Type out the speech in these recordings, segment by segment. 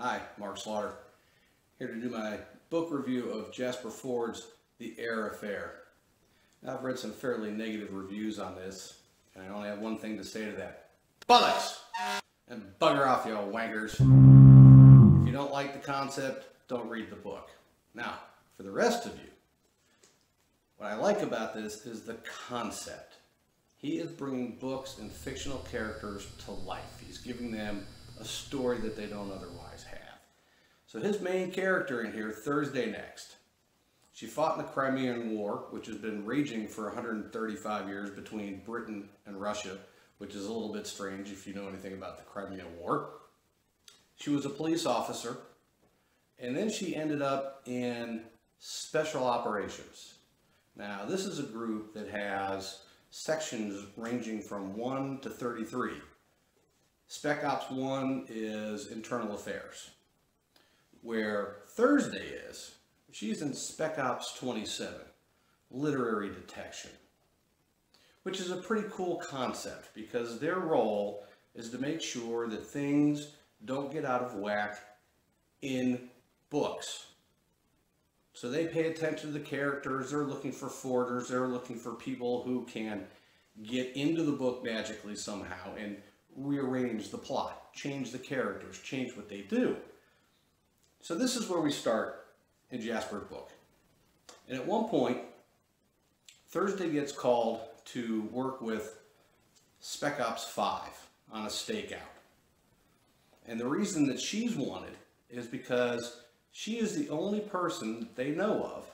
Hi, Mark Slauter. Here to do my book review of Jasper Fforde's The Eyre Affair. Now, I've read some fairly negative reviews on this, and I only have one thing to say to that. Bullocks! And bugger off, y'all wankers. If you don't like the concept, don't read the book. Now, for the rest of you, what I like about this is the concept. He is bringing books and fictional characters to life. He's giving them a story that they don't otherwise have. So his main character in here, Thursday Next, she fought in the Crimean War, which has been raging for 135 years between Britain and Russia, which is a little bit strange if you know anything about the Crimean War. She was a police officer, and then she ended up in Special Operations. Now, this is a group that has sections ranging from 1 to 33. Spec Ops 1 is internal affairs. Where Thursday is, she's in Spec Ops 27, literary detection. Which is a pretty cool concept because their role is to make sure that things don't get out of whack in books. So they pay attention to the characters, they're looking for forgers, they're looking for people who can get into the book magically somehow and rearrange the plot, change the characters, change what they do. So this is where we start in Jasper's book. And at one point, Thursday gets called to work with Spec Ops 5 on a stakeout. And the reason that she's wanted is because she is the only person they know of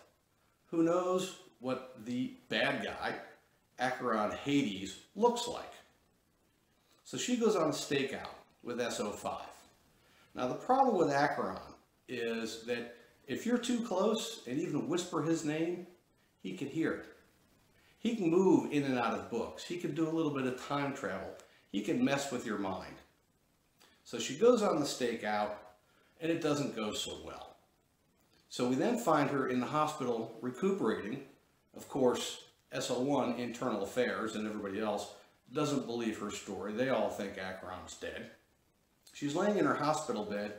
who knows what the bad guy, Acheron Hades, looks like. So she goes on a stakeout with SO5. Now the problem with Acheron is that if you're too close and even whisper his name, he can hear it. He can move in and out of books. He can do a little bit of time travel. He can mess with your mind. So she goes on the stakeout and it doesn't go so well. So we then find her in the hospital recuperating. Of course, SO1, Internal Affairs, and everybody else doesn't believe her story. They all think Acheron's dead. She's laying in her hospital bed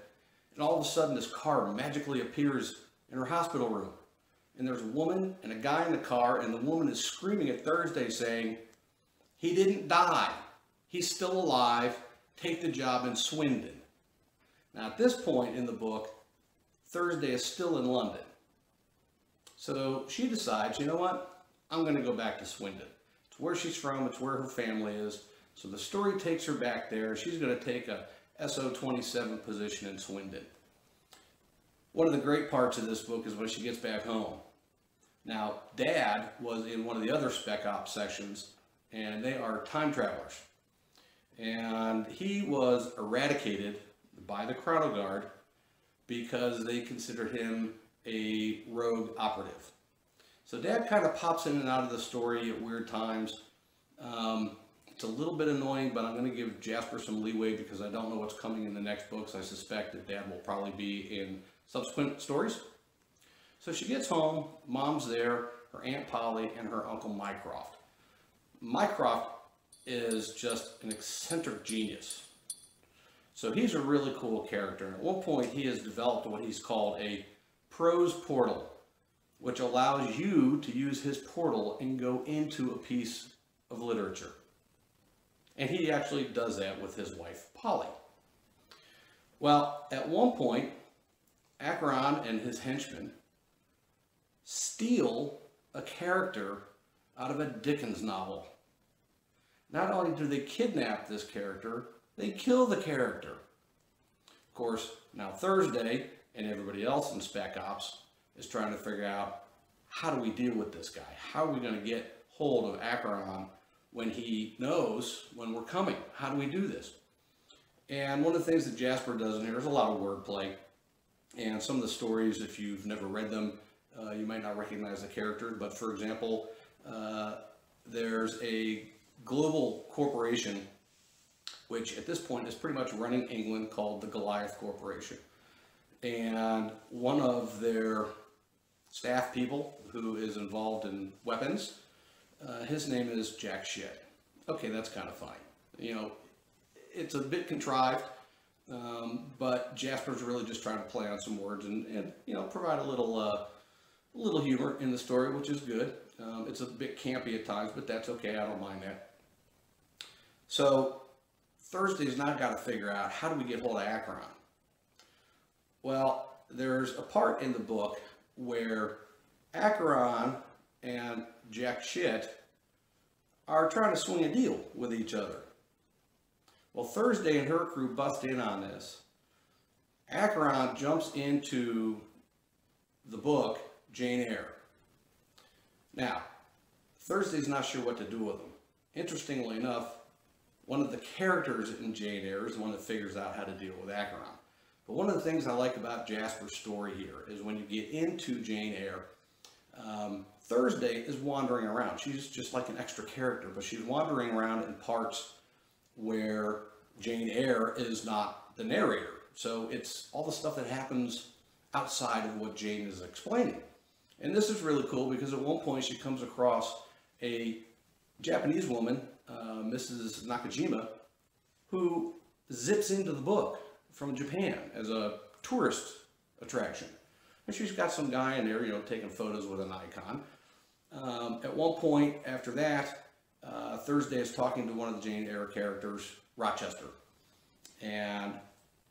and all of a sudden this car magically appears in her hospital room. And there's a woman and a guy in the car, and the woman is screaming at Thursday saying, He didn't die. He's still alive. Take the job in Swindon. Now, at this point in the book, Thursday is still in London. So she decides, you know what? I'm going to go back to Swindon. It's where she's from, it's where her family is. So the story takes her back there. She's going to take a SO27 position in Swindon. One of the great parts of this book is when she gets back home. Now, Dad was in one of the other Spec Ops sections, and they are time travelers. And he was eradicated by the Chrono Guard because they considered him a rogue operative. So Dad kind of pops in and out of the story at weird times. Um, it's a little bit annoying, but I'm going to give Jasper some leeway because I don't know what's coming in the next books. I suspect that Dad will probably be in subsequent stories. So she gets home, Mom's there, her Aunt Polly, and her Uncle Mycroft. Mycroft is just an eccentric genius. So he's a really cool character. At one point, he has developed what he's called a prose portal, which allows you to use his portal and go into a piece of literature. And he actually does that with his wife, Polly. Well, at one point, Acheron and his henchmen steal a character out of a Dickens novel. Not only do they kidnap this character, they kill the character. Of course, now Thursday and everybody else in Spec Ops is trying to figure out how do we deal with this guy? How are we going to get hold of Acheron when he knows when we're coming. How do we do this? And one of the things that Jasper does in here is a lot of wordplay. And some of the stories, if you've never read them, uh, you might not recognize the character. But for example, uh, there's a global corporation which at this point is pretty much running England called the Goliath Corporation. And one of their staff people who is involved in weapons uh, his name is Jack Schitt. Okay, that's kind of fine. You know, it's a bit contrived, Um, but Jasper's really just trying to play on some words and, and you know provide a little uh, little humor in the story, which is good. Um, it's a bit campy at times, but that's okay. I don't mind that. So Thursday's now got to figure out how do we get hold of Acheron? Well, there's a part in the book where Acheron and Jack Schitt are trying to swing a deal with each other. Well, Thursday and her crew bust in on this. Acheron jumps into the book Jane Eyre. Now, Thursday's not sure what to do with him. Interestingly enough, one of the characters in Jane Eyre is the one that figures out how to deal with Acheron. But one of the things I like about Jasper's story here is when you get into Jane Eyre, um, Thursday is wandering around. She's just like an extra character, but she's wandering around in parts where Jane Eyre is not the narrator. So it's all the stuff that happens outside of what Jane is explaining. And this is really cool because at one point she comes across a Japanese woman, uh, Mrs. Nakajima, who zips into the book from Japan as a tourist attraction. And she's got some guy in there, you know, taking photos with a Nikon. Um, at one point after that, uh, Thursday is talking to one of the Jane Eyre characters, Rochester. And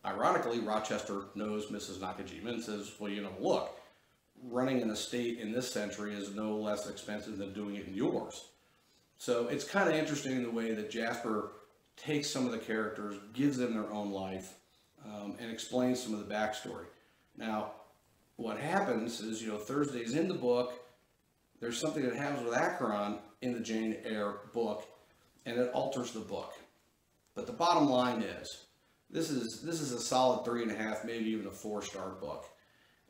ironically, Rochester knows Mrs. Nakajima and says, well, you know, look, running an estate in this century is no less expensive than doing it in yours. So it's kind of interesting the way that Jasper takes some of the characters, gives them their own life, um, and explains some of the backstory. Now, what happens is, you know, Thursday's in the book. There's something that happens with Acheron in the Jane Eyre book, and it alters the book. But the bottom line is, this is this is a solid three and a half, maybe even a four star book.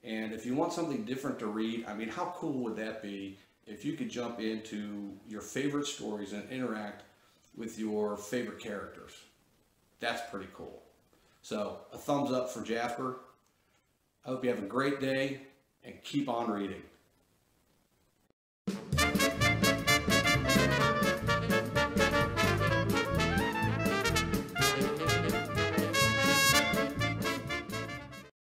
And if you want something different to read, I mean, how cool would that be if you could jump into your favorite stories and interact with your favorite characters? That's pretty cool. So, a thumbs up for Jasper. I hope you have a great day and keep on reading.